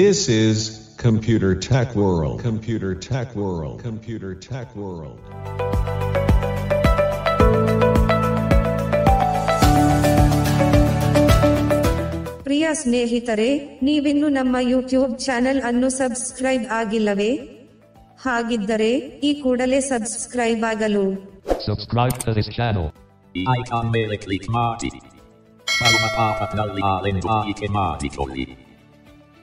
This is Computer Tech World. Computer Tech World. Computer Tech World. ಪ್ರಿಯ ಸ್ನೇಹಿತರೆ ನೀವಿನ್ನು ನಮ್ಮ YouTube channel ಅನ್ನು subscribe ಆಗಿಲ್ಲವೇ ಹಾಗಿದ್ದರೆ ಈ ಕೂಡಲೇ ಸಬ್ಸ್ಕ್ರೈಬ್ ಆಗಲು Subscribe to this channel. I icon ಮೇಲೆ ಕ್ಲಿಕ್ ಮಾಡಿ ಪಾಪದಲ್ಲಿ ಆಲೆಂದು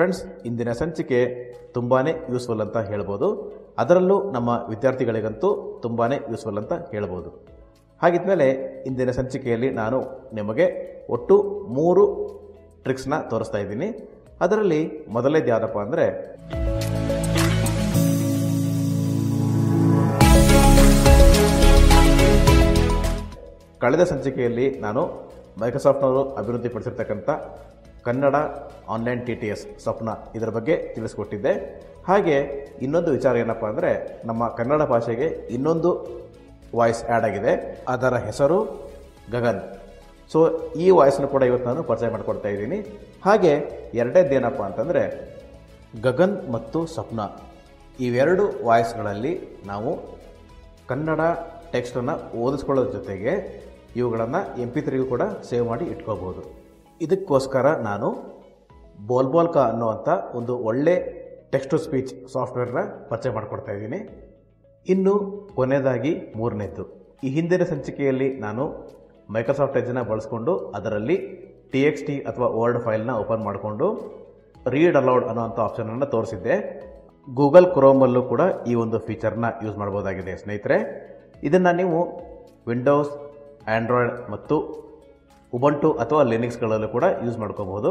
ಫ್ರೆಂಡ್ಸ್ ಇಂದಿನ ಸಂಚಿಕೆ ತುಂಬಾ ಯೂಸ್ಫುಲ್ ಅಂತ ಹೇಳ್ಬೋದು. ಅದರಲ್ಲೂ ನಮ್ಮ ವಿದ್ಯಾರ್ಥಿಗಳಿಗಂತೂ ತುಂಬಾ ಯೂಸ್ಫುಲ್ ಅಂತ ಹೇಳ್ಬೋದು. ಹಾಗಿದ್ಮೇಲೆ ಇಂದಿನ ಸಂಚಿಕೆಯಲ್ಲಿ ನಾನು ನಿಮಗೆ ಒಟ್ಟು ಮೂರು ಟ್ರಿಕ್ಸ್ನ ತೋರಿಸ್ತಾ ಇದ್ದೀನಿ. ಅದರಲ್ಲಿ ಮೊದಲನೇದು ಯಾವುದಪ್ಪ ಅಂದರೆ, ಕಳೆದ ಸಂಚಿಕೆಯಲ್ಲಿ ನಾನು ಮೈಕ್ರೋಸಾಫ್ಟ್ನವರು ಅಭಿವೃದ್ಧಿಪಡಿಸಿರ್ತಕ್ಕಂಥ Kannada online T T S Swapna ಇದರ ಬಗ್ಗೆ ತಿಳಿಸ್ಕೊಟ್ಟಿದ್ದೆ. ಹಾಗೆ ಇನ್ನೊಂದು ವಿಚಾರ ಏನಪ್ಪ ಅಂದರೆ ನಮ್ಮ ಕನ್ನಡ ಭಾಷೆಗೆ ಇನ್ನೊಂದು ವಾಯ್ಸ್ ಆ್ಯಡ್ ಆಗಿದೆ. ಅದರ ಹೆಸರು ಗಗನ್. ಸೊ, ಈ ವಾಯ್ಸನ್ನು ಕೂಡ ಇವತ್ತು ನಾನು ಪರಿಚಯ ಮಾಡಿಕೊಡ್ತಾ ಇದ್ದೀನಿ. ಹಾಗೆ ಎರಡನೇದು ಏನಪ್ಪ ಅಂತಂದರೆ ಗಗನ್ ಮತ್ತು ಸ್ವಪ್ನ. ಇವೆರಡು ವಾಯ್ಸ್ಗಳಲ್ಲಿ ನಾವು ಕನ್ನಡ ಟೆಕ್ಸ್ಟನ್ನು ಓದಿಸ್ಕೊಳ್ಳೋದ್ರ ಜೊತೆಗೆ ಇವುಗಳನ್ನು ಎಂ ಪಿ ತ್ರೀಗೂ ಕೂಡ ಸೇವ್ ಮಾಡಿ ಇಟ್ಕೋಬೋದು. ಇದಕ್ಕೋಸ್ಕರ ನಾನು ಬೋಲ್ಬೋಲ್ಕ ಅನ್ನುವಂಥ ಒಂದು ಒಳ್ಳೆ ಟೆಕ್ಸ್ಟ್ ಟು ಸ್ಪೀಚ್ ಸಾಫ್ಟ್ವೇರ್ನ ಪರಿಚಯ ಮಾಡಿಕೊಡ್ತಾ ಇದ್ದೀನಿ. ಇನ್ನು ಕೊನೆಯದಾಗಿ ಮೂರನೇದ್ದು. ಈ ಹಿಂದಿನ ಸಂಚಿಕೆಯಲ್ಲಿ ನಾನು ಮೈಕ್ರೋಸಾಫ್ಟ್ ಎಜ್ಜನ್ನು ಬಳಸ್ಕೊಂಡು ಅದರಲ್ಲಿ ಟಿ ಎಕ್ಸ್ ಟಿ ಅಥವಾ ವರ್ಡ್ ಫೈಲ್ನ ಓಪನ್ ಮಾಡಿಕೊಂಡು ರೀಡ್ ಅಲೌಡ್ ಅನ್ನೋಂಥ ಆಪ್ಷನನ್ನು ತೋರಿಸಿದ್ದೆ. ಗೂಗಲ್ ಕ್ರೋಮಲ್ಲೂ ಕೂಡ ಈ ಒಂದು ಫೀಚರ್ನ ಯೂಸ್ ಮಾಡ್ಬೋದಾಗಿದೆ ಸ್ನೇಹಿತರೆ. ಇದನ್ನು ನೀವು ವಿಂಡೋಸ್ ಆ್ಯಂಡ್ರಾಯ್ಡ್ ಮತ್ತು ಉಬಂಟು ಅಥವಾ ಲಿನಿಕ್ಸ್ಗಳಲ್ಲೂ ಕೂಡ ಯೂಸ್ ಮಾಡ್ಕೋಬಹುದು.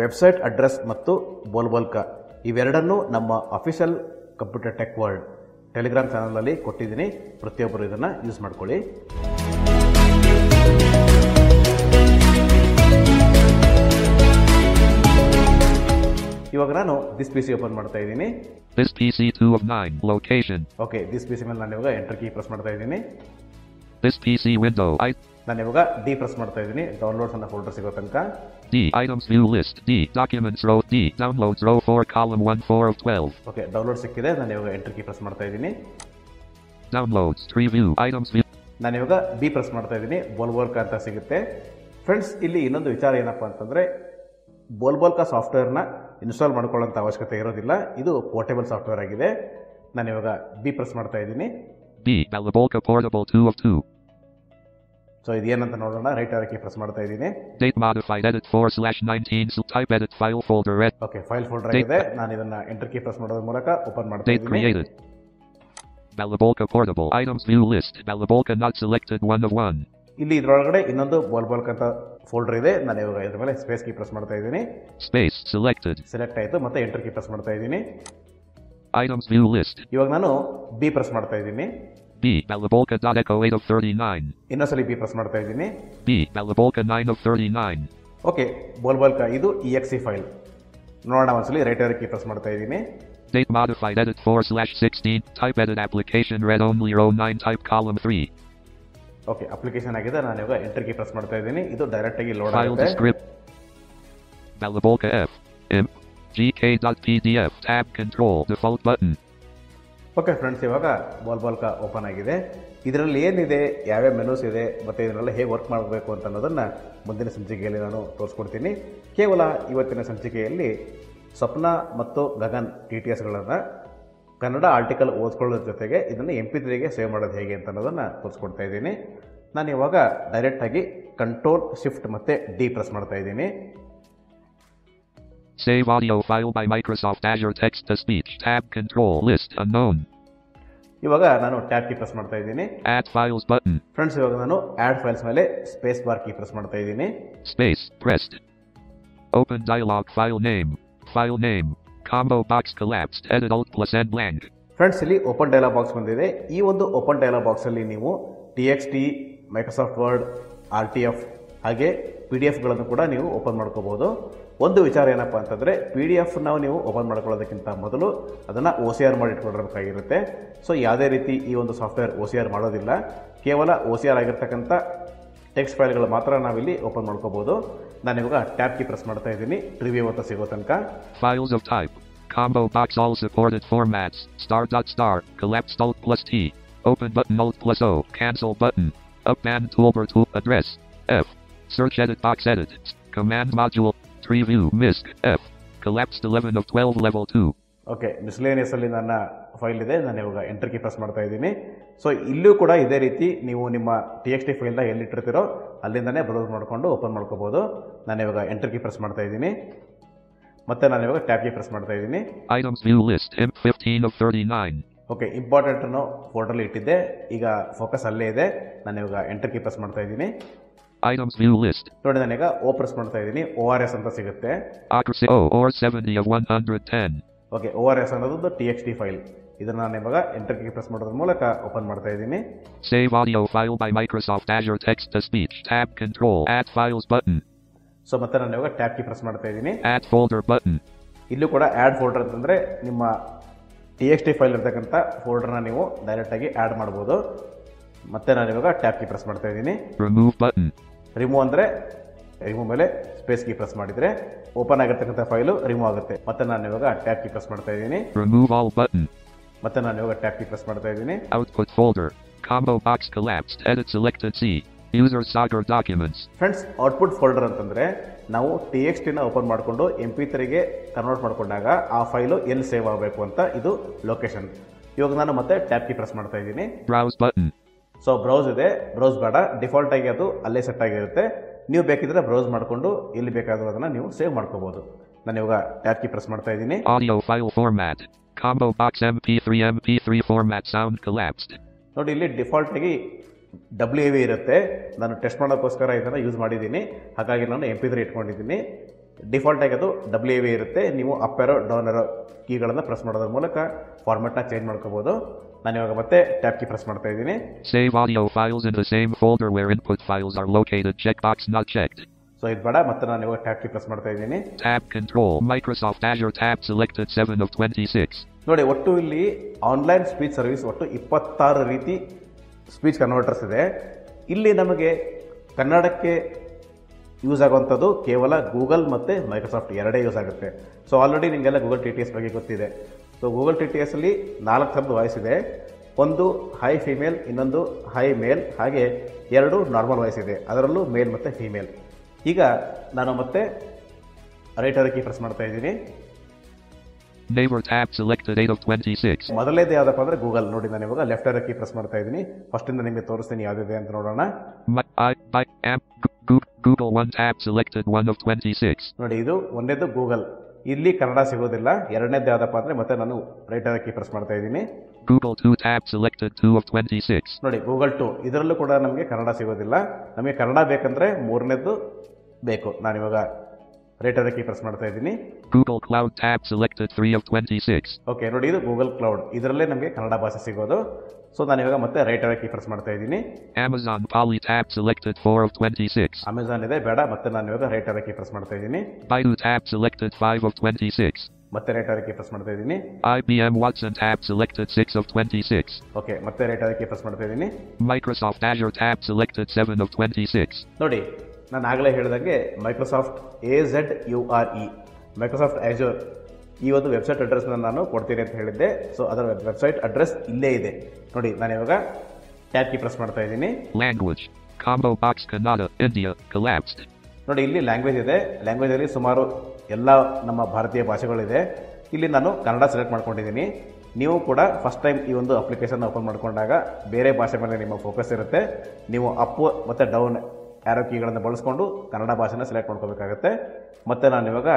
ವೆಬ್ಸೈಟ್ ಅಡ್ರೆಸ್ ಮತ್ತು ಬೋಲ್ಬೋಲ್ಕ ಇವೆರಡನ್ನೂ ನಮ್ಮ official computer tech world Telegram ಚಾನಲಲ್ಲಿ ಕೊಟ್ಟಿದ್ದೀನಿ. ಪ್ರತಿಯೊಬ್ಬರು ಇದನ್ನು ಯೂಸ್ ಮಾಡ್ಕೊಳ್ಳಿ. ಇವಾಗ ನಾನು ದಿಸ್ ಪಿ ಸಿ ಓಪನ್ ಮಾಡ್ತಾ ಇದ್ದೀನಿ. This P C two of nine location okay this P C ಮೇಲೆ ನಾನು ಇವಾಗ ಎಂಟರ್ ಕೀ ಪ್ರೆಸ್ ಮಾಡ್ತಾ ಇದ್ದೀನಿ. This P C window I ನಾನು ಇವಾಗ ಡಿ ಪ್ರೆಸ್ ಮಾಡ್ತಾ ಇದ್ದೀನಿ. ಡೌನ್ಲೋಡ್ಸ್ ಅನ್ನೋ ಫೋಲ್ಡರ್ ಸಿಗೋ ತನಕ D items view list D documents row D downloads row 4 column 1 4 of 12. Okay download ಸಿಕ್ಕಿದೆ. ನಾನು ಇವಾಗ ಎಂಟರ್ ಕೀ ಪ್ರೆಸ್ ಮಾಡ್ತಾ ಇದ್ದೀನಿ. ಡೌನ್ಲೋಡ್ಸ್ 3 ವ್ಯೂ ಐಟಮ್ಸ್ ವ್ಯೂ ನಾನು ಇವಾಗ ಬಿ ಪ್ರೆಸ್ ಮಾಡ್ತಾ ಇದ್ದೀನಿ. ಬೋಲ್ಬೋಲ್ಕ ಅಂತ ಸಿಗುತ್ತೆ. ಫ್ರೆಂಡ್ಸ್ ಇಲ್ಲಿ ಇನ್ನೊಂದು ವಿಚಾರ ಏನಪ್ಪ ಅಂತಂದರೆ ಬೋಲ್ಬೋಲ್ಕ ಸಾಫ್ಟ್ವೇರ್ನ ಇನ್ಸ್ಟಾಲ್ ಮಾಡ್ಕೊಳ್ಳೋಂಥ ಅವಶ್ಯಕತೆ ಇರೋದಿಲ್ಲ. ಇದು ಪೋರ್ಟೇಬಲ್ ಸಾಫ್ಟ್ವೇರ್ ಆಗಿದೆ. ನಾನು ಇವಾಗ ಬಿ ಪ್ರೆಸ್ ಮಾಡ್ತಾ ಇದ್ದೀನಿ. Balabolka portable 2 of 2. ಸೊ ಇದೇನಂತ ನೋಡೋಣ. ರೈಟ್ ಕೀ ಪ್ರೆಸ್ ಮಾಡ್ತಾ ಇದ್ದೀನಿ. Date modified edit 4 slash 19. So type edit file folder red. Okay file folder ಇದೆ ನಾನು ಇದನ್ನ ಎಂಟರ್ ಕೀ ಪ್ರೆಸ್ ಮಾಡೋದ್ರ ಮೂಲಕ ಓಪನ್ ಮಾಡ್ತಾ ಇದ್ದೀನಿ. Created Balabolka portable. Items view list. Balabolka not selected. 1 of 1. ಇಲ್ಲಿ ಇದರೊಳಗಡೆ ಇನ್ನೊಂದು ಬೋಲ್ಬೋಲ್ಕ್ ಅಂತ ಫೋಲ್ಡರ್ ಇದೆ. ನಾನು ಇವಾಗ ಇದ್ರ ಮೇಲೆ ಸ್ಪೇಸ್ ಕೀ ಪ್ರೆಸ್ ಮಾಡ್ತಾ ಇದ್ದೀನಿ. ಸ್ಪೇಸ್ ಸೆಲೆಕ್ಟೆಡ್ ಸೆಲೆಕ್ಟ್ ಆಯಿತು. ಮತ್ತೆ ಎಂಟರ್ ಕೀ ಪ್ರೆಸ್ ಮಾಡ್ತಾ ಇದ್ದೀನಿ. ಐಟಮ್ಸ್ ವ್ಯೂ ಲಿಸ್ಟ್ ಇವಾಗ ನಾನು ಬಿ ಪ್ರೆಸ್ ಮಾಡ್ತಾ ಇದ್ದೀನಿ. B. Balabolka dot echo 8 of 39. ಇನ್ನೊಂದ್ಸಲಿ ಬಿ ಪ್ರೆಸ್ ಮಾಡ್ತಾ ಇದ್ದೀನಿ B. Balabolka 9 of 39. Okay Balabolka ಇದು ಇ ಎಕ್ಸ್ ಸಿ ಫೈಲ್ ನೋಡೋಣ ಒಂದ್ಸಲಿ ರೈಟ್ ಕೀ ಪ್ರೆಸ್ ಮಾಡ್ತಾ ಇದ್ದೀನಿ Date modified edit 4 slash 16. Type edit application read only row 9 type column 3. Okay application ಆಗಿದೆ ನಾನು ಇವಾಗ ಎಂಟರ್ ಕೀ ಪ್ರೆಸ್ ಮಾಡ್ತಾ ಇದ್ದೀನಿ ಇದು ಡೈರೆಕ್ಟ್ ಆಗಿ ಲೋಡ್ File ಆಗುತ್ತೆ descript. Balabolka F. Imp. gk.pdf. Tab control default button. Okay friends, ಇವಾಗ Balabolka open ಆಗಿದೆ. ಇದರಲ್ಲಿ ಏನಿದೆ, ಯಾವ್ಯಾವ ಮೆನೂಸ್ ಇದೆ, ಮತ್ತು ಇದನ್ನೆಲ್ಲ ಹೇಗೆ ವರ್ಕ್ ಮಾಡಬೇಕು ಅಂತ ಅನ್ನೋದನ್ನು ಮುಂದಿನ ಸಂಚಿಕೆಯಲ್ಲಿ ನಾನು ತೋರಿಸ್ಕೊಡ್ತೀನಿ. ಕೇವಲ ಇವತ್ತಿನ ಸಂಚಿಕೆಯಲ್ಲಿ ಸ್ವಪ್ನ ಮತ್ತು ಗಗನ್ ಟಿ ಟಿ ಎಸ್ಗಳನ್ನು ಕನ್ನಡ ಆರ್ಟಿಕಲ್ ಓದ್ಕೊಳ್ಳೋದ್ರ ಜೊತೆಗೆ ಇದನ್ನು ಎಂ ಪಿ ತ್ರೀಗೆ ಸೇವ್ ಮಾಡೋದು ಹೇಗೆ ಅಂತ ಅನ್ನೋದನ್ನು ತೋರಿಸ್ಕೊಡ್ತಾ ಇದ್ದೀನಿ. ನಾನು ಇವಾಗ ಡೈರೆಕ್ಟಾಗಿ ಕಂಟ್ರೋಲ್ ಶಿಫ್ಟ್ ಮತ್ತು ಡಿ ಪ್ರೆಸ್ ಮಾಡ್ತಾ ಇದ್ದೀನಿ. Save audio file by Microsoft Azure text to speech tab control list unknown. ಇವಾಗ ನಾನು ಟ್ಯಾಬ್ ಕೀ ಪ್ರೆಸ್ ಮಾಡ್ತಾ ಇದ್ದೀನಿ. ಆಡ್ ಫೈಲ್ಸ್ ಬಟನ್ ಫ್ರೆಂಡ್ಸ್ ಇವಾಗ ನಾನು ಆಡ್ ಫೈಲ್ಸ್ ಮೇಲೆ ಸ್ಪೇಸ್ ಬಾರ್ ಪ್ರೆಸ್ ಮಾಡ್ತಾ ಇದ್ದೀನಿ. Space pressed open dialog file name file name combo box collapse edit out plus and blank friends ಇಲ್ಲಿ ಓಪನ್ ಡೈಲಾಗ್ ಬಾಕ್ಸ್ ಬಂದಿದೆ. ಈ ಒಂದು ಓಪನ್ ಡೈಲಾಗ್ ಬಾಕ್ಸ್ ಅಲ್ಲಿ ನೀವು T X T Microsoft Word R T F ಹಾಗೆ P D ಎಫ್ಗಳನ್ನು ಕೂಡ ನೀವು ಓಪನ್ ಮಾಡ್ಕೋಬಹುದು ಒಂದು ವಿಚಾರ ಏನಪ್ಪ ಅಂತಂದರೆ ಪಿ ಡಿ ಎಫ್ನ ನೀವು ಓಪನ್ ಮಾಡ್ಕೊಳ್ಳೋದಕ್ಕಿಂತ ಮೊದಲು ಅದನ್ನು ಓ ಸಿ ಆರ್ ಮಾಡಿ ಇಟ್ಕೊಂಡಿರಬೇಕಾಗಿರುತ್ತೆ. ಸೊ ಯಾವುದೇ ರೀತಿ ಈ ಒಂದು ಸಾಫ್ಟ್ವೇರ್ ಓ ಸಿ ಆರ್ ಮಾಡೋದಿಲ್ಲ. ಕೇವಲ ಓ ಸಿ ಆರ್ ಆಗಿರ್ತಕ್ಕಂಥ ಟೆಕ್ಸ್ಟ್ ಫೈಲ್ಗಳು ಮಾತ್ರ ನಾವಿಲ್ಲಿ ಓಪನ್ ಮಾಡ್ಕೋಬೋದು. ನಾನು ಇವಾಗ ಟ್ಯಾಬ್ ಪ್ರೆಸ್ ಮಾಡ್ತಾ ಇದ್ದೀನಿ. ರಿವ್ಯೂ ಅಂತ ಸಿಗೋ ತನಕ. Files of type combo box all supported formats star dot star collect all plus T open button all plus O cancel button up and toolbar tool address F search edit box edit command module review view F. Collapsed 11 of 12 level 2 okay miscellaneous ಅಲ್ಲಿ ನನ್ನ file ಇದೆ. ನಾನು ಇವಾಗ enter ಕಿ press ಮಾಡ್ತಾ ಇದ್ದೀನಿ. So ಇಲ್ಲೂ ಕೂಡ ಇದೇ ರೀತಿ ನೀವು ನಿಮ್ಮ ಟಿ ಎಕ್ಸ್ ಟಿ ಫೈಲ್ನ ಎಲ್ಲಿಟ್ಟಿರ್ತೀರೋ ಅಲ್ಲಿಂದನೇ ಬ್ರೌಸ್ ಮಾಡಿಕೊಂಡು ಓಪನ್ ಮಾಡ್ಕೋಬೋದು. ನಾನು ಇವಾಗ ಎಂಟರ್ ಕಿ ಪ್ರೆಸ್ ಮಾಡ್ತಾ ಇದ್ದೀನಿ. ಮತ್ತೆ ನಾನು ಇವಾಗ ಟ್ಯಾಬ್ ಕಿ ಪ್ರೆಸ್ ಮಾಡ್ತಾ ಇದ್ದೀನಿ. Items view list M 15 of 39 okay important ಅನ್ನು ಫೋಟೋಲಿ ಇಟ್ಟಿದ್ದೆ. ಈಗ ಫೋಕಸ್ ಅಲ್ಲೇ ಇದೆ. ನಾನು ಇವಾಗ ಎಂಟರ್ ಕಿ ಪ್ರೆಸ್ ಮಾಡ್ತಾ ಇದ್ದೀನಿ. Items view list. ನೋಡಿ ನಾನೀಗ ಓ ಪ್ರೆಸ್ ಮಾಡ್ತಾ ಇದ್ದೀನಿ ಓ ಆರ್ ಎಸ್ ಅಂತ ಸಿಗುತ್ತೆ Accuracy O or 70 of 110. Okay O R S ಅನ್ನೋದು ಟಿ ಎಕ್ಸ್ ಟಿ ಫೈಲ್ ಇದನ್ನ ನಾನು ಇವಾಗ ಎಂಟರ್ ಕೀ ಪ್ರೆಸ್ ಮಾಡೋದ್ರ ಮೂಲಕ ಓಪನ್ ಮಾಡ್ತಾ ಇದ್ದೀನಿ Save audio file by Microsoft Azure text to speech. Tab control. Add files button. So ಮತ್ತೆ ನಾನು ಇವಾಗ ಟ್ಯಾಬ್ ಕೀ ಪ್ರೆಸ್ ಮಾಡ್ತಾ ಇದ್ದೀನಿ Add folder button. ಇಲ್ಲೂ ಕೂಡ ಆ್ಯಡ್ ಫೋಲ್ಡರ್ ಅಂತಂದರೆ ನಿಮ್ಮ ಟಿ ಎಕ್ಸ್ ಟಿ ಫೈಲ್ ಇರ್ತಕ್ಕಂಥ ಫೋಲ್ಡರ್ನ ನೀವು ಡೈರೆಕ್ಟಾಗಿ ಆ್ಯಡ್ ಮಾಡ್ಬೋದು ಮತ್ತೆ ನಾನು ಇವಾಗ ಟ್ಯಾಬ್ ಕೀ ಪ್ರೆಸ್ ಮಾಡ್ತಾ ಇದ್ದೀನಿ Remove button. ರಿಮೂವ್ ಅಂದರೆ ರಿಮೂವ್ ಮೇಲೆ ಸ್ಪೇಸ್ ಕೀ ಪ್ರೆಸ್ ಮಾಡಿದರೆ ಓಪನ್ ಆಗಿರ್ತಕ್ಕಂಥ ಫೈಲು ರಿಮೂವ್ ಆಗುತ್ತೆ. ಮತ್ತೆ ನಾನು ಇವಾಗ ಟ್ಯಾಪ್ ಕೀ ಪ್ರೆಸ್ ಮಾಡ್ತಾ ಇದ್ದೀನಿ. ರಿಮೂವ್ ಆಲ್ ಬಟನ್ ಮತ್ತೆ ನಾನು ಇವಾಗ ಟ್ಯಾಪ್ ಕೀ ಪ್ರೆಸ್ ಮಾಡ್ತಾ ಇದ್ದೀನಿ. Output folder combo box collapsed. Edit selected C user Sagar documents friends output folder ಅಂತಂದರೆ ನಾವು ಟಿ ಎಕ್ಸ್ ಟಿನ ಓಪನ್ ಮಾಡಿಕೊಂಡು ಎಂ ಪಿ ತ್ರೀಗೆ ಕನ್ವರ್ಟ್ ಮಾಡಿಕೊಂಡಾಗ ಆ ಫೈಲು ಎಲ್ಲಿ ಸೇವ್ ಆಗಬೇಕು ಅಂತ ಇದು ಲೊಕೇಶನ್ ಇವಾಗ ನಾನು ಮತ್ತೆ ಟ್ಯಾಬ್ ಕೀ ಪ್ರೆಸ್ ಮಾಡ್ತಾ ಇದ್ದೀನಿ. Browse button. ಸೊ ಬ್ರೌಸ್ ಇದೆ. ಬ್ರೌಸ್ ಬೇಡ. ಡಿಫಾಲ್ಟ್ ಆಗಿ ಅದು ಅಲ್ಲೇ ಸೆಟ್ ಆಗಿರುತ್ತೆ. ನೀವು ಬೇಕಿದ್ರೆ ಬ್ರೌಸ್ ಮಾಡಿಕೊಂಡು ಎಲ್ಲಿ ಬೇಕಾದರೂ ಅದನ್ನು ನೀವು ಸೇವ್ ಮಾಡ್ಕೋಬೋದು. ನಾನು ಇವಾಗ ಟ್ಯಾಬ್ ಕೀ ಪ್ರೆಸ್ ಮಾಡ್ತಾ ಇದ್ದೀನಿ. Audio file format combo box M P three M MP3 MP3 format sound collapsed. ನೋಡಿ ಇಲ್ಲಿ ಡಿಫಾಲ್ಟ್ ಆಗಿ ಡಬ್ಲ್ಯೂ ಎ ವಿ ಇರುತ್ತೆ. ನಾನು ಟೆಸ್ಟ್ ಮಾಡೋಕ್ಕೋಸ್ಕರ ಇದನ್ನು ಯೂಸ್ ಮಾಡಿದ್ದೀನಿ. ಹಾಗಾಗಿ ನಾನು ಎಂ ಪಿ ತ್ರೀ ಇಟ್ಕೊಂಡಿದ್ದೀನಿ. ಡಿಫಾಲ್ಟ್ ಆಗಿ ಅದು ಡಬ್ಲ್ಯೂ ಎ ವಿ ಇರುತ್ತೆ. ನೀವು ಅಪ್ ಡೌನ್ ಏರೋ ಕೀಗಳನ್ನು ಪ್ರೆಸ್ ಮಾಡೋದ್ರ ಮೂಲಕ ಫಾರ್ಮೆಟ್ನ ಚೇಂಜ್ ಮಾಡ್ಕೋಬೋದು. ನಾನು ಇವಾಗ ಮತ್ತೆ ಟ್ಯಾಬ್ ಕೀ ಪ್ರೆಸ್ ಮಾಡ್ತಾ ಇದ್ದೀನಿ. Save audio files in the same folder where input files are located check box not checked so ಇದು ಬೇಡ ಮತ್ತೆ ನಾನು ಇವಾಗ ಟ್ಯಾಬ್ ಕೀ ಪ್ರೆಸ್ ಮಾಡ್ತಾ ಇದ್ದೀನಿ. Tab control Microsoft Azure tab selected 7 of 26. ನೋಡಿ ಒಟ್ಟು ಇಲ್ಲಿ ಆನ್ಲೈನ್ ಸ್ಪೀಚ್ ಸರ್ವಿಸ್ ಒಟ್ಟು ಇಪ್ಪತ್ತಾರು ರೀತಿ ಸ್ಪೀಚ್ ಕನ್ವರ್ಟರ್ಸ್ ಇದೆ. ಇಲ್ಲಿ ನಮಗೆ ಕನ್ನಡಕ್ಕೆ ಯೂಸ್ ಆಗುವಂಥದ್ದು ಕೇವಲ ಗೂಗಲ್ ಮತ್ತು ಮೈಕ್ರೋಸಾಫ್ಟ್ ಎರಡೇ ಯೂಸ್ ಆಗುತ್ತೆ. ಸೊ ಆಲ್ರೆಡಿ ನಿಮಗೆಲ್ಲ ಗೂಗಲ್ ಟಿ ಟಿ ಎಸ್ ಬಗ್ಗೆ ಗೊತ್ತಿದೆ. ಸೊ ಗೂಗಲ್ ಟಿ ಟಿ ಎಸ್ಸಲ್ಲಿ ನಾಲ್ಕು ಥರದ್ದು ವಾಯ್ಸ್ ಇದೆ. ಒಂದು ಹೈ ಫಿಮೇಲ್ ಇನ್ನೊಂದು ಹೈ ಮೇಲ್ ಹಾಗೆ ಎರಡು ನಾರ್ಮಲ್ ವಾಯ್ಸ್ ಇದೆ. ಅದರಲ್ಲೂ ಮೇಲ್ ಮತ್ತು ಫಿಮೇಲ್ ಈಗ ನಾನು ಮತ್ತೆ ರೈಟರ್ ಕೀ ಪ್ರೆಸ್ ಮಾಡ್ತಾ ಇದ್ದೀನಿ. Neighbor tab selected 8 of 26. ಮೊದಲೇದು ಯಾವುದಪ್ಪ ಅಂದರೆ ಗೂಗಲ್ ನೋಡಿ ನಾನು ಇವಾಗ ಲೆಫ್ಟ್ ಕೀ ಪ್ರೆಸ್ ಮಾಡ್ತಾ ಇದ್ದೀನಿ. ಇಂದ ನಿಮಗೆ ತೋರಿಸ್ತೀನಿ ಯಾವುದಿದೆ ಅಂತ ನೋಡೋಣ. My, I, by, amp, Goo- Google 1 tab selected 1 of 26. ನೋಡಿ ಇದು ಒಂದೇದು ಗೂಗಲ್ ಇಲ್ಲಿ ಕನ್ನಡ ಸಿಗೋದಿಲ್ಲ. ಎರಡನೇದು ಯಾವುದಪ್ಪ ಅಂದರೆ ಮತ್ತೆ ನಾನು ರೈಟ್ ಕೀ ಪ್ರೆಸ್ ಮಾಡ್ತಾ ಇದ್ದೀನಿ. Google 2 tab selected 2 of 26. ನೋಡಿ ಗೂಗಲ್ ಟು ಇದರಲ್ಲೂ ಕೂಡ ನಮಗೆ ಕನ್ನಡ ಸಿಗೋದಿಲ್ಲ. ನಮಗೆ ಕನ್ನಡ ಬೇಕಂದ್ರೆ ಮೂರನೇದು ಬೇಕು. ನಾನಿವಾಗ ರೈಟ್ ಕೀ ಪ್ರೆಸ್ ಮಾಡ್ತಾ ಇದ್ದೀನಿ. Google Cloud tab selected 3 of 26. Okay ನೋಡಿ ಇದು ಗೂಗಲ್ ಕ್ಲೌಡ್ ಇದರಲ್ಲೇ ನಮಗೆ ಕನ್ನಡ ಭಾಷೆ ಸಿಗೋದು. ಸೊ ನಾನು ಇವಾಗ ಮತ್ತೆ ರೈಟ್ ಕೀ ಪ್ರೆಸ್ ಮಾಡ್ತಾ ಇದ್ದೀನಿ Amazon Polly tab selected 4 of 26. Amazon ಇದೆ ಬೇಡ ಮತ್ತೆ ನಾನು ಇವಾಗ ರೈಟ್ ಕೀ ಪ್ರೆಸ್ ಮಾಡ್ತಾ ಇದ್ದೀನಿ ಬೈಡು ಟ್ಯಾಬ್ ಸೆಲೆಕ್ಟೆಡ್ 5 of 26. ಮತ್ತೆ ರೈಟ್ ಕೀ ಪ್ರೆಸ್ ಮಾಡ್ತಾ ಇದ್ದೀನಿ IBM Watson tab selected 6 of 26. Okay ಮತ್ತೆ ರೈಟ್ ಕೀ ಪ್ರೆಸ್ ಮಾಡ್ತಾ ಇದ್ದೀನಿ Microsoft Azure tab selected 7 of 26. ನೋಡಿ ನಾನು ಆಗಲೇ ಹೇಳಿದಂಗೆ Microsoft A Z U R E Microsoft Azure ಈ ಒಂದು ವೆಬ್ಸೈಟ್ ಅಡ್ರೆಸ್ನ ನಾನು ಕೊಡ್ತೀನಿ ಅಂತ ಹೇಳಿದ್ದೆ. ಸೊ ಅದರ ವೆಬ್ಸೈಟ್ ಅಡ್ರೆಸ್ ಇಲ್ಲೇ ಇದೆ. ನೋಡಿ ನಾನು ಇವಾಗ ಟ್ಯಾಬ್ ಕೀ ಪ್ರೆಸ್ ಮಾಡ್ತಾ ಇದ್ದೀನಿ. Language combo box Kannada India collapsed. ನೋಡಿ ಇಲ್ಲಿ ಲ್ಯಾಂಗ್ವೇಜ್ ಇದೆ. ಲ್ಯಾಂಗ್ವೇಜಲ್ಲಿ ಸುಮಾರು ಎಲ್ಲ ನಮ್ಮ ಭಾರತೀಯ ಭಾಷೆಗಳಿದೆ. ಇಲ್ಲಿ ನಾನು ಕನ್ನಡ ಸೆಲೆಕ್ಟ್ ಮಾಡ್ಕೊಂಡಿದ್ದೀನಿ. ನೀವು ಕೂಡ ಫಸ್ಟ್ ಟೈಮ್ ಈ ಒಂದು ಅಪ್ಲಿಕೇಶನ್ ಓಪನ್ ಮಾಡಿಕೊಂಡಾಗ ಬೇರೆ ಭಾಷೆ ಮೇಲೆ ನಿಮ್ಮ ಫೋಕಸ್ ಇರುತ್ತೆ. ನೀವು ಅಪ್ ಮತ್ತು ಡೌನ್ ಆ್ಯರೋ ಕೀಗಳನ್ನು ಬಳಸ್ಕೊಂಡು ಕನ್ನಡ ಭಾಷೆನ ಸೆಲೆಕ್ಟ್ ಮಾಡ್ಕೋಬೇಕಾಗತ್ತೆ. ಮತ್ತು ನಾನು ಇವಾಗ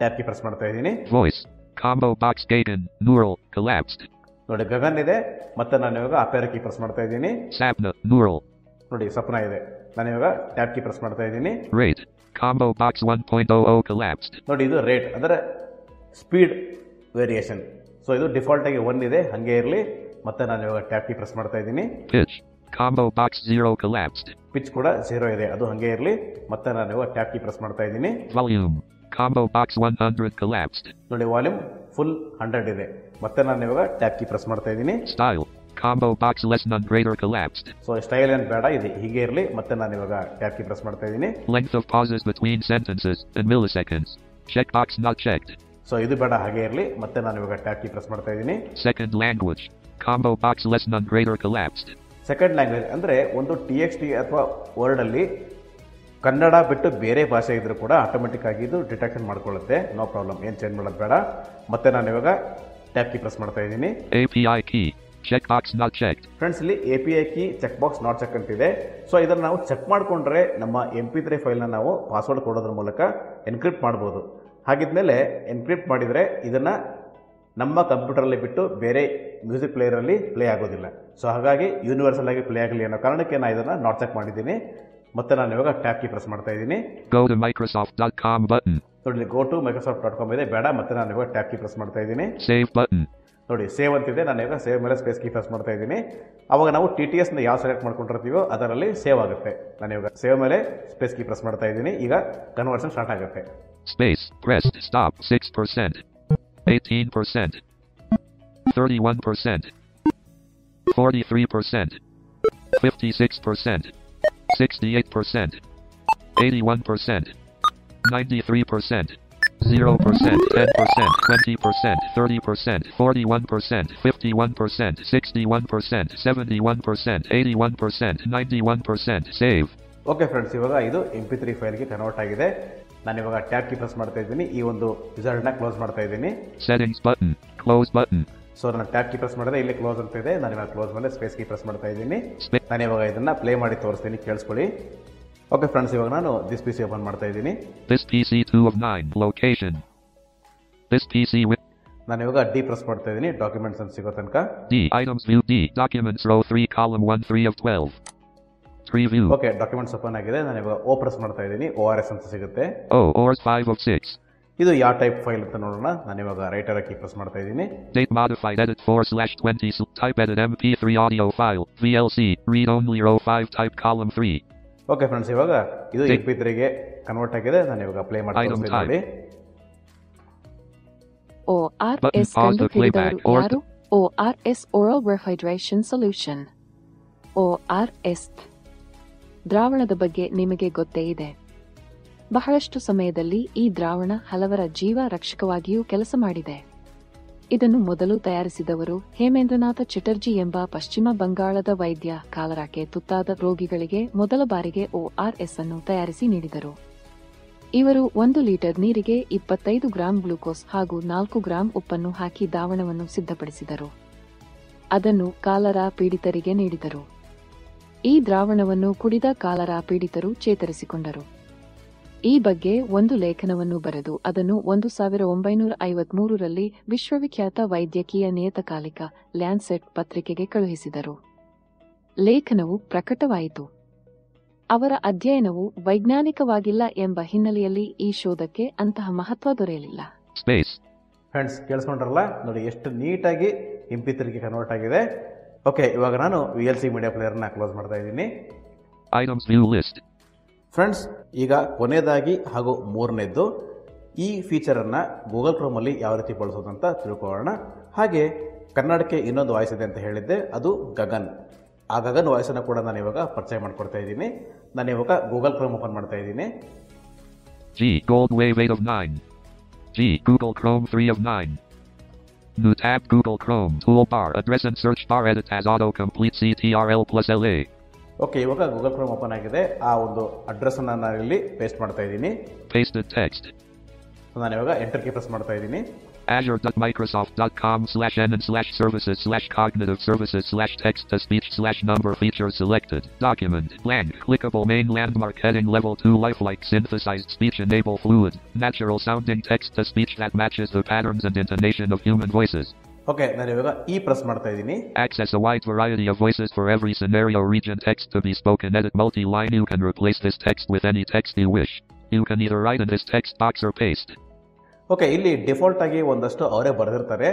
ಟ್ಯಾಬ್ ಕೀ ಪ್ರೆಸ್ ಮಾಡ್ತಾ ಇದ್ದೀನಿ. Voice combo box Gagan, neural collapsed ನೋಡಿ ಗಗನ್ ಇದೆ ಮತ್ತೆ ನಾನು ಇವಾಗ ಅಪೇರ್ ಕೀ ಪ್ರೆಸ್ ಮಾಡ್ತಾ ಇದ್ದೀನಿ. ಸ್ಯಾಪ್ನ ನ್ಯೂರಲ್ ನೋಡಿ ಸಪ್ನ ಇದೆ. ನಾನು ಇವಾಗ ಟ್ಯಾಪ್ ಕೀ ಪ್ರೆಸ್ ಮಾಡ್ತಾ ಇದ್ದೀನಿ. ರೇಟ್ ಕಾಂಬೋ ಬಾಕ್ಸ್ 1.00 ಕೊಲ್ಯಾಪ್ಸ್ಡ್ ನೋಡಿ ಇದು ರೇಟ್ ಅಂದರೆ ಸ್ಪೀಡ್ ವೇರಿಯೇಷನ್ ಸೊ ಇದು ಡಿಫಾಲ್ಟ್ ಆಗಿ ಒನ್ ಇದೆ ಹಾಗೆ ಇರಲಿ. ಮತ್ತೆ ನಾನು ಇವಾಗ ಟ್ಯಾಪ್ ಕೀ ಪ್ರೆಸ್ ಮಾಡ್ತಾ ಇದ್ದೀನಿ. Pitch combo box 0 collapsed pitch ಕೂಡ 0 ಇದೆ ಅದು ಹಾಗೆ ಇರಲಿ. ಮತ್ತೆ ನಾನು ಇವಾಗ ಟ್ಯಾಪ್ ಕೀ ಪ್ರೆಸ್ ಮಾಡ್ತಾ ಇದ್ದೀನಿ. Volume, Combo Box 100 collapsed. ನೋಡಿ ವಾಲ್ಯೂಮ್ ಫುಲ್ ಹಂಡ್ರೆಡ್ ಇದೆ ಮತ್ತೆ ನಾನು ಇವಾಗ ಟ್ಯಾಪ್ ಕೀ ಪ್ರೆಸ್ ಮಾಡ್ತಾ ಇದ್ದೀನಿ style Combo Box less than greater collapsed. So style ಏನು ಬೇಡ ಇದೆ ಹೀಗೆ ಇರಲಿ ಮತ್ತೆ ನಾನು ಇವಾಗ ಟ್ಯಾಪ್ ಕೀ ಪ್ರೆಸ್ ಮಾಡ್ತಾ ಇದ್ದೀನಿ Length of pauses between sentences in milliseconds. check box not checked. So ಇದು ಬೇಡ ಹಾಗೆ ಇರಲಿ ಮತ್ತೆ ನಾನು ಇವಾಗ ಟ್ಯಾಪ್ ಕೀ ಪ್ರೆಸ್ ಮಾಡ್ತಾ ಇದ್ದೀನಿ Second language. Combo box less than greater collapsed. Second language ಅಂದರೆ ಒಂದು ಟಿ ಎಕ್ಸ್ ಟಿ ಅಥವಾ ವರ್ಡಲ್ಲಿ ಕನ್ನಡ ಬಿಟ್ಟು ಬೇರೆ ಭಾಷೆ ಇದ್ದರೂ ಕೂಡ ಆಟೋಮೆಟಿಕ್ ಆಗಿ ಇದು ಡಿಟೆಕ್ಷನ್ ಮಾಡ್ಕೊಳ್ಳುತ್ತೆ. ನೋ ಪ್ರಾಬ್ಲಮ್ ಏನು ಚೇಂಜ್ ಮಾಡೋದು ಬೇಡ. ಮತ್ತೆ ನಾನು ಇವಾಗ ಟ್ಯಾಪ್ ಕೀ ಪ್ರೆಸ್ ಮಾಡ್ತಾ ಇದ್ದೀನಿ. Key check box not checked. Friends ಇಲ್ಲಿ A P I key check box not check ಅಂತಿದೆ. ಸೊ ಇದನ್ನು ನಾವು ಚೆಕ್ ಮಾಡಿಕೊಂಡ್ರೆ ನಮ್ಮ ಎಂ ಪಿ ತ್ರೀ ಫೈಲ್ನ ನಾವು ಪಾಸ್ವರ್ಡ್ ಕೊಡೋದ್ರ ಮೂಲಕ ಎನ್ಕ್ರಿಪ್ಟ್ ಮಾಡ್ಬೋದು. ಹಾಗಿದ್ಮೇಲೆ ಎನ್ಕ್ರಿಪ್ಟ್ ಮಾಡಿದರೆ ಇದನ್ನು ನಮ್ಮ ಕಂಪ್ಯೂಟರಲ್ಲಿ ಬಿಟ್ಟು ಬೇರೆ ಮ್ಯೂಸಿಕ್ ಪ್ಲೇಯರಲ್ಲಿ ಪ್ಲೇ ಆಗೋದಿಲ್ಲ. ಸೊ ಹಾಗಾಗಿ ಯೂನಿವರ್ಸಲ್ ಆಗಿ ಪ್ಲೇ ಆಗಲಿ ಅನ್ನೋ ಕಾರಣಕ್ಕೆ ನಾನು ಇದನ್ನು ನಾಟ್ ಚೆಕ್ ಮಾಡಿದ್ದೀನಿ. ಮತ್ತೆ ನಾನು ಇವಾಗ ಟ್ಯಾಪ್ ಕೀ ಪ್ರೆಸ್ ಮಾಡ್ತಾ ಇದ್ದೀನಿ go to Microsoft dot com button ನೋಡಿ go to Microsoft dot com ಇದೆ ಬೇಡ ಮತ್ತೆ ನಾನು ಇವಾಗ ಟ್ಯಾಪ್ ಕೀ ಪ್ರೆಸ್ ಮಾಡ್ತಾ ಇದ್ದೀನಿ ಸೇವ್ ಬಟನ್ ನೋಡಿ ಸೇವ್ ಅಂತಿದೆ ನಾನು ಇವಾಗ ಸೇವ್ ಮೇಲೆ ಸ್ಪೇಸ್ ಕೀ ಪ್ರೆಸ್ ಮಾಡ್ತಾ ಇದ್ದೀನಿ ಅವಾಗ ನಾವು ಟಿ ಟಿ ಎಸ್ನ ಯಾವ ಸೆಲೆಕ್ಟ್ ಮಾಡ್ಕೊಂಡಿರ್ತೀವೋ ಅದರಲ್ಲಿ ಸೇವ್ ಆಗುತ್ತೆ ನಾನು ಇವಾಗ ಸೇವ್ ಮೇಲೆ ಸ್ಪೇಸ್ ಕೀ ಪ್ರೆಸ್ ಮಾಡ್ತಾ ಇದ್ದೀನಿ ಈಗ ಕನ್ವರ್ಷನ್ ಸ್ಟಾರ್ಟ್ ಆಗುತ್ತೆ Space. Pressed. Stop. 6%. 18%. 31%. 43%. 56%. 68%. 81%. 93%. 0%, 10%, 20%, 30%, 41%, 51%, 61%, 71%, 81%, 91%. Save. Okay friends ಇವಾಗ ಇದು ಎಂ ಪಿ ತ್ರೀ ಫೈಲ್ಗೆ ಕನ್ವರ್ಟ್ ಆಗಿದೆ ನಾನು ಇವಾಗ ಟ್ಯಾಪ್ ಕೀ ಪ್ರೆಸ್ ಮಾಡ್ತಾ ಇದ್ದೀನಿ ಈ ಒಂದು ರಿಸಲ್ಟ್ನ ಕ್ಲೋಸ್ ಮಾಡ್ತಾ ಇದ್ದೀನಿ Settings button. Close button. So ನಾನು ಟ್ಯಾಪ್ ಕೀ ಪ್ರೆಸ್ ಮಾಡಿದ್ರೆ ಇಲ್ಲಿ ಕ್ಲೋಸ್ ಅಂತ ಇದೆ ನಾನು ಇವಾಗ ಕ್ಲೋಸ್ ಮೇಲೆ ಸ್ಪೇಸ್ ಕೀ ಪ್ರೆಸ್ ಮಾಡ್ತಾ ಇದ್ದೀನಿ ನಾನು ಇವಾಗ ಇದನ್ನ ಪ್ಲೇ ಮಾಡಿ ತೋರಿಸ್ತೀನಿ ಕೇಳಿಸ್ಕೊಳ್ಳಿ ಓಕೆ ಫ್ರೆಂಡ್ಸ್ ಇವಾಗ ನಾನು ದಿಸ್ ಪಿ ಸಿ ಓಪನ್ ಮಾಡ್ತಾ ಇದ್ದೀನಿ This PC 2 of 9. Location. This PC with ನಾನು ಇವಾಗ ಡಿ ಪ್ರೆಸ್ ಮಾಡ್ತಾ ಇದ್ದೀನಿ ಡಾಕ್ಯುಮೆಂಟ್ಸ್ ಅಂತ ಸಿಗೋ ತನಕ D Items view D. Documents row 3 column 1 3 of 12. 3 view. Okay documents open ಆಗಿದೆ ನಾನು ಇವಾಗ ಓ ಪ್ರೆಸ್ ಮಾಡ್ತಾ ಇದ್ದೀನಿ ಓ ಆರ್ ಎಸ್ ಅಂತ ಸಿಗುತ್ತೆ ಓ ಓಕೆ 5 of 6. ಇದು ಯಾವ ಟೈಪ್ ಫೈಲ್ ಅಂತ ನೋಡೋಣ. ನಾನು ಇವಾಗ ರೈಟರ್ ಕೀ ಪ್ರೆಸ್ ಮಾಡ್ತಾ ಇದ್ದೀನಿ. Date modified edit 4 slash 20 sl- type edit MP3 audio file. VLC. Read only row 5 type column 3. Okay friends ಇವಾಗ ಇದು ಎಂ ಪಿ ತ್ರೀಗೆ ಕನ್ವರ್ಟ್ ಆಗಿದೆ. ನಾನು ಇವಾಗ ಪ್ಲೇ ಮಾಡ್ತೀನಿ ನೋಡಿ. ಓ ಆರ್ ಎಸ್ ಯಾರು? O R S oral rehydration solution O R S ದ್ರಾವಣದ ಬಗ್ಗೆ ನಿಮಗೆ ಗೊತ್ತೇ ಇದೆ. ಬಹಳಷ್ಟು ಸಮಯದಲ್ಲಿ ಈ ದ್ರಾವಣ ಹಲವರ ಜೀವ ರಕ್ಷಕವಾಗಿಯೂ ಕೆಲಸ ಮಾಡಿದೆ. ಇದನ್ನು ಮೊದಲು ತಯಾರಿಸಿದವರು ಹೇಮೇಂದ್ರನಾಥ ಚಟರ್ಜಿ ಎಂಬ ಪಶ್ಚಿಮ ಬಂಗಾಳದ ವೈದ್ಯ ಕಾಲರಾಕೆ ತುತ್ತಾದ ರೋಗಿಗಳಿಗೆ ಮೊದಲ ಬಾರಿಗೆ ಓಆರ್ಎಸ್ ಅನ್ನು ತಯಾರಿಸಿ ನೀಡಿದರು. ಇವರು ಒಂದು ಲೀಟರ್ ನೀರಿಗೆ ಇಪ್ಪತ್ತೈದು ಗ್ರಾಂ ಗ್ಲೂಕೋಸ್ ಹಾಗೂ ನಾಲ್ಕು ಗ್ರಾಂ ಉಪ್ಪನ್ನು ಹಾಕಿ ದಾವಣವನ್ನು ಸಿದ್ಧಪಡಿಸಿದರು. ಅದನ್ನು ಕಾಲರಾ ಪೀಡಿತರಿಗೆ ನೀಡಿದರು. ಈ ದ್ರಾವಣವನ್ನು ಕುಡಿದ ಕಾಲರಾ ಪೀಡಿತರು ಚೇತರಿಸಿಕೊಂಡರು. ಈ ಬಗ್ಗೆ ಒಂದು ಲೇಖನವನ್ನು ಬರೆದು ಅದನ್ನು ಒಂದು ಸಾವಿರ ಒಂಬೈನೂರ ಐವತ್ಮೂರರಲ್ಲಿ ವಿಶ್ವವಿಖ್ಯಾತ ವೈದ್ಯಕೀಯ ನಿಯತಕಾಲಿಕ ಲ್ಯಾನ್ಸೆಟ್ ಪತ್ರಿಕೆಗೆ ಕಳುಹಿಸಿದರು. ಲೇಖನವು ಪ್ರಕಟವಾಯಿತು. ಅವರ ಅಧ್ಯಯನವು ವೈಜ್ಞಾನಿಕವಾಗಿಲ್ಲ ಎಂಬ ಹಿನ್ನೆಲೆಯಲ್ಲಿ ಈ ಶೋಧಕ್ಕೆ ಅಂತಹ ಮಹತ್ವ ದೊರೆಯಲಿಲ್ಲ. Space. ಫ್ರೆಂಡ್ಸ್ ಕೇಳಿಸ್ಕೊಂಡ್ರಲ್ಲ? ನೋಡಿ ಎಷ್ಟು ನೀಟಾಗಿ ಎಂ ಪಿ ಕನ್ವರ್ಟ್ ಆಗಿದೆ. ಓಕೆ ಇವಾಗ ನಾನು ವಿ ಎಲ್ ಸಿ ಮೀಡಿಯಾ ಪ್ಲೇಯರ್ನ ಕ್ಲೋಸ್ ಮಾಡ್ತಾ ಇದ್ದೀನಿ. Items new list. ಫ್ರೆಂಡ್ಸ್ ಈಗ ಕೊನೆಯದಾಗಿ ಹಾಗೂ ಮೂರನೇದ್ದು ಈ ಫೀಚರನ್ನು ಗೂಗಲ್ ಕ್ರೋಮಲ್ಲಿ ಯಾವ ರೀತಿ ಬಳಸೋದು ಅಂತ ತಿಳ್ಕೊಳ್ಳೋಣ ಹಾಗೆ ಕನ್ನಡಕ್ಕೆ ಇನ್ನೊಂದು ವಾಯ್ಸ್ ಇದೆ ಅಂತ ಹೇಳಿದ್ದೆ, ಅದು ಗಗನ್ ಆ ಗಗನ್ ವಾಯ್ಸನ್ನು ಕೂಡ ನಾನು ಇವಾಗ ಪರಿಚಯ ಮಾಡಿಕೊಡ್ತಾ ಇದ್ದೀನಿ ನಾನು ಇವಾಗ ಗೂಗಲ್ ಕ್ರೋಮ್ ಓಪನ್ ಮಾಡ್ತಾ ಇದ್ದೀನಿ. Gold Wave 8 of 9. G. Google Chrome 3 of 9. New tab Google Chrome toolbar, address and search bar, edit as autocomplete CTRL plus LA. Okay ಇವಾಗ ಗೂಗಲ್ ಕ್ರೋಮ್ ಓಪನ್ ಆಗಿದೆ ಆ ಒಂದು ಅಡ್ರೆಸ್ಸನ್ನು ನಾನು ಇಲ್ಲಿ ಪೇಸ್ಟ್ ಮಾಡ್ತಾ ಇದ್ದೀನಿ ಪೇಸ್ಟ್. ಸೊ ನಾನು ಇವಾಗ ಎಂಟರ್ ಕೀ ಪ್ರೆಸ್ ಮಾಡ್ತಾ ಇದ್ದೀನಿ Azure.microsoft.com slash n slash services slash cognitive services slash text to speech slash number feature selected. Document. Blank. Clickable main landmark heading level 2 lifelike synthesized speech enable fluid. Natural sounding text to speech that matches the patterns and intonation of human voices. Okay ನಾನು ಇವಾಗ ಈ press ಮಾಡ್ತಾ ಇದ್ದೀನಿ Access a wide variety of voices for every scenario region text to be spoken. Edit multi-line. You can replace this text with any text you wish. You can either write in this text box or paste. Okay ಇಲ್ಲಿ default ಆಗಿ ಒಂದಷ್ಟು ಅವರೇ ಬರೆದಿರ್ತಾರೆ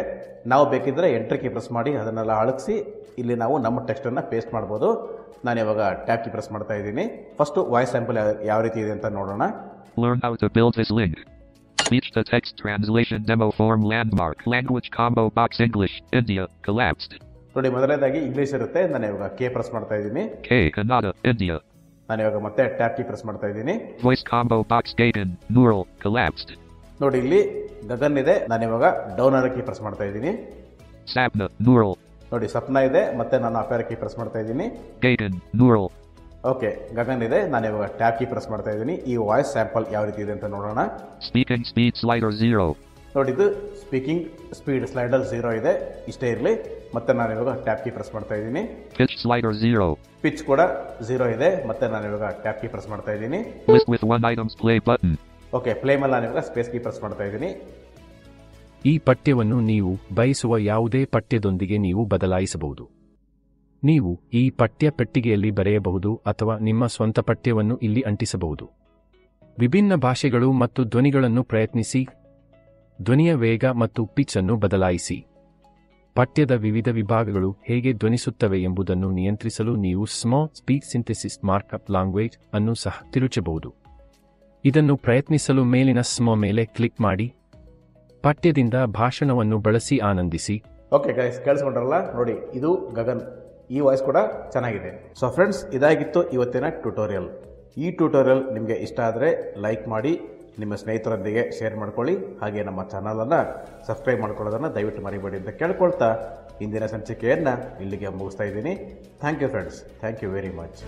ನಾವು ಬೇಕಿದ್ರೆ entry key press ಮಾಡಿ ಅದನ್ನೆಲ್ಲ ಅಳಗಿಸಿ ಇಲ್ಲಿ ನಾವು ನಮ್ಮ ಟೆಕ್ಸ್ಟನ್ನು ಪೇಸ್ಟ್ ಮಾಡ್ಬೋದು ನಾನು ಇವಾಗ ಟ್ಯಾಬ್ ಕೀ ಪ್ರೆಸ್ ಮಾಡ್ತಾ ಇದ್ದೀನಿ ಫಸ್ಟು ವಾಯ್ಸ್ ಸ್ಯಾಂಪಲ್ ಯಾವ ರೀತಿ ಇದೆ ಅಂತ ನೋಡೋಣ Learn how to build this link. Speech to text translation demo form landmark language combo box English India collapsed. ನೋಡಿ ಮೊದಲನೇದಾಗಿ ಇಂಗ್ಲಿಷ್ ಇರುತ್ತೆ. ನಾನು ಇವಾಗ ಕೆ ಪ್ರೆಸ್ ಮಾಡ್ತಾ ಇದ್ದೀನಿ. ಕೆ ಕನ್ನಡ ಇಂಡಿಯಾ ನಾನು ಇವಾಗ ಮತ್ತೆ ಟ್ಯಾಪ್ ಕೀ ಪ್ರೆಸ್ ಮಾಡ್ತಾ ಇದ್ದೀನಿ. Voice combo box taken neural collapsed ನೋಡಿ ಇಲ್ಲಿ ಗಗನ್ ಇದೆ. ನಾನು ಇವಾಗ ಡೌನ್ ಆರ್ ಪ್ರೆಸ್ ಮಾಡ್ತಾ ಇದ್ದೀನಿ. ಸ್ನ್ಯಾಪ್ ನ್ಯೂರಲ್ ನೋಡಿ ಸಪ್ನ ಇದೆ. ಮತ್ತೆ ನಾನು ಅಪ್ ಆರ್ ಪ್ರೆಸ್ ಮಾಡ್ತಾ ಇದ್ದೀನಿ. ಟೇಕನ್ ನ್ಯೂರಲ್ ಓಕೆ ಗಗನ್ ಇದೆ. ನಾನು ಇವಾಗ ಟ್ಯಾಪ್ ಕೀ ಪ್ರೆಸ್ ಮಾಡ್ತಾ ಇದ್ದೀನಿ. ಈ ವಾಯ್ಸ್ ಸ್ಯಾಂಪಲ್ ಯಾವ ರೀತಿ ಇದೆ ಅಂತ ನೋಡೋಣ. Speaking speed slider 0. ನೋಡಿದ್ದು ಇದು ಸ್ಪೀಕಿಂಗ್ ಸ್ಪೀಡ್ ಸ್ಲೈಡರ್ ಝೀರೋ ಇದೆ. ಇಷ್ಟೇ ಇರಲಿ. ಮತ್ತೆ ನಾನು ಇವಾಗ ಟ್ಯಾಪ್ ಕೀ ಪ್ರೆಸ್ ಮಾಡ್ತಾ ಇದ್ದೀನಿ. ಪಿಚ್ ಸ್ಲೈಡರ್ ಝೀರೋ ಪಿಚ್ ಕೂಡ ಝೀರೋ ಇದೆ. ಮತ್ತೆ ನಾನು ಇವಾಗ ಟ್ಯಾಪ್ ಕೀ ಪ್ರೆಸ್ ಮಾಡ್ತಾ ಇದ್ದೀನಿ. List with one items play button okay play ಮೇಲೆ ನಾನು ಇವಾಗ ಸ್ಪೇಸ್ ಕೀ ಪ್ರೆಸ್ ಮಾಡ್ತಾ ಇದ್ದೀನಿ. ಈ ಪಠ್ಯವನ್ನು ನೀವು ಬಯಸುವ ಯಾವುದೇ ಪಠ್ಯದೊಂದಿಗೆ ನೀವು ಬದಲಾಯಿಸಬಹುದು. ನೀವು ಈ ಪಠ್ಯ ಪೆಟ್ಟಿಗೆಯಲ್ಲಿ ಬರೆಯಬಹುದು ಅಥವಾ ನಿಮ್ಮ ಸ್ವಂತ ಪಠ್ಯವನ್ನು ಇಲ್ಲಿ ಅಂಟಿಸಬಹುದು. ವಿಭಿನ್ನ ಭಾಷೆಗಳು ಮತ್ತು ಧ್ವನಿಗಳನ್ನು ಪ್ರಯತ್ನಿಸಿ. ಧ್ವನಿಯ ವೇಗ ಮತ್ತು ಪಿಚ್ ಅನ್ನು ಬದಲಾಯಿಸಿ. ಪಠ್ಯದ ವಿವಿಧ ವಿಭಾಗಗಳು ಹೇಗೆ ಧ್ವನಿಸುತ್ತವೆ ಎಂಬುದನ್ನು ನಿಯಂತ್ರಿಸಲು ನೀವು small speak synthesis markup language ಅನ್ನು ಸಹ ತಿರುಚಬಹುದು. ಇದನ್ನು ಪ್ರಯತ್ನಿಸಲು ಮೇಲಿನ ಸ್ಮೋ ಮೇಲೆ ಕ್ಲಿಕ್ ಮಾಡಿ. ಪಠ್ಯದಿಂದ ಭಾಷಣವನ್ನು ಬಳಸಿ ಆನಂದಿಸಿ. ಓಕೆ ಕೇಳಿಸ್ಕೊಂಡ್ರಲ್ಲ? ನೋಡಿ, ಇದು ಗಗನ್. ಈ ವಾಯ್ಸ್ ಕೂಡ ಚೆನ್ನಾಗಿದೆ. ಸೊ ಫ್ರೆಂಡ್ಸ್ ಇದಾಗಿತ್ತು ಇವತ್ತಿನ ಟ್ಯುಟೋರಿಯಲ್ ಈ ಟ್ಯುಟೋರಿಯಲ್ ನಿಮಗೆ ಇಷ್ಟ ಆದರೆ ಲೈಕ್ ಮಾಡಿ, ನಿಮ್ಮ ಸ್ನೇಹಿತರೊಂದಿಗೆ ಶೇರ್ ಮಾಡ್ಕೊಳ್ಳಿ, ಹಾಗೆ ನಮ್ಮ ಚಾನಲನ್ನು ಸಬ್ಸ್ಕ್ರೈಬ್ ಮಾಡ್ಕೊಳ್ಳೋದನ್ನು ದಯವಿಟ್ಟು ಮರಿಬೇಡಿ ಅಂತ ಕೇಳ್ಕೊಳ್ತಾ ಇಂದಿನ ಸಂಚಿಕೆಯನ್ನು ಇಲ್ಲಿಗೆ ಮುಗಿಸ್ತಾ ಇದ್ದೀನಿ. Thank you friends thank you very much